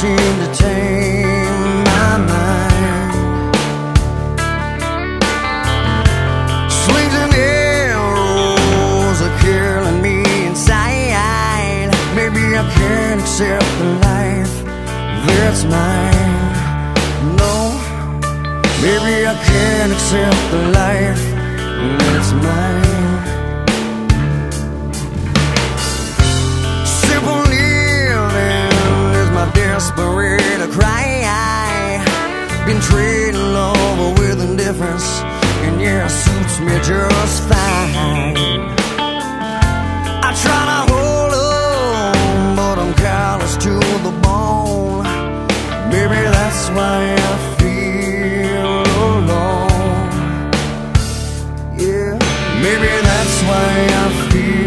seem to tame my mind. Slings and arrows are killing me inside. Maybe I can't accept the life that's mine. No, maybe I can't accept the life that's mine. whispering a cry. Been treated over with indifference And yeah, suits me just fine. I try to hold on But I'm callous to the bone. Maybe that's why I feel alone. Yeah, maybe that's why I feel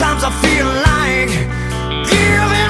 Sometimes I feel like giving